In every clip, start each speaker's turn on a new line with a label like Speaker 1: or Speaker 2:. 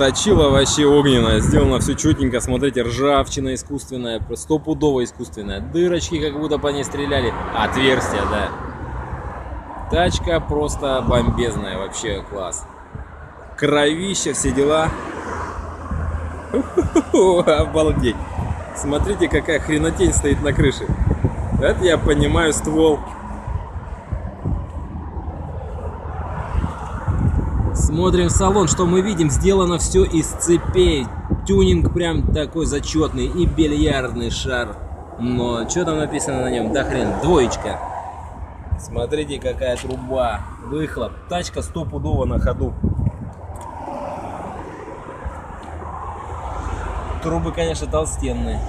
Speaker 1: Точила вообще огненная, сделано все четенько, смотрите, ржавчина искусственная, стопудово искусственная, дырочки как будто по ней стреляли, отверстия, да. Тачка просто бомбезная, вообще класс. Кровища, все дела. Обалдеть. Смотрите, какая хренотень стоит на крыше. Это я понимаю ствол. Смотрим в салон, что мы видим. Сделано все из цепей. Тюнинг прям такой зачетный. И бильярдный шар. Но что там написано на нем? Да хрен, двоечка. Смотрите, какая труба. Выхлоп. Тачка стопудово на ходу. Трубы, конечно, толстенные.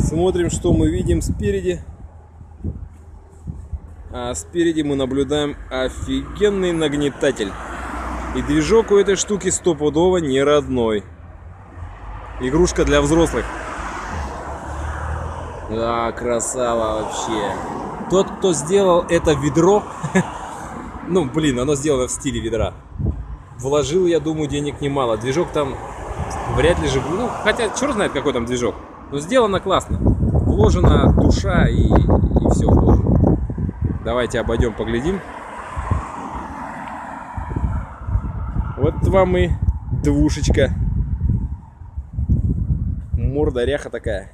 Speaker 1: Смотрим, что мы видим спереди. А спереди мы наблюдаем офигенный нагнетатель. И движок у этой штуки стопудово не родной. Игрушка для взрослых. Да, красава вообще. Тот, кто сделал это ведро, ну, блин, оно сделано в стиле ведра, вложил, я думаю, денег немало. Движок там вряд ли же, ну, хотя, черт знает, какой там движок. Но сделано классно. Вложена душа и, и все вложено. Давайте обойдем, поглядим. Вам и двушечка. Морда ряха такая.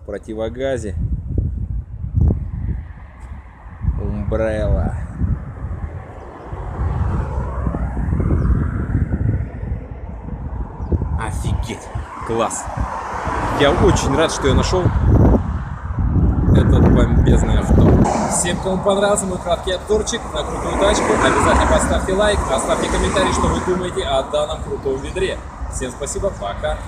Speaker 1: В противогазе. Умбрелла. Офигеть. Класс. Я очень рад, что я нашел бомбезный авто. Всем, кому понравился мой краткий обзорчик на крутую тачку, обязательно поставьте лайк, оставьте комментарий, что вы думаете о данном крутом ведре. Всем спасибо, пока.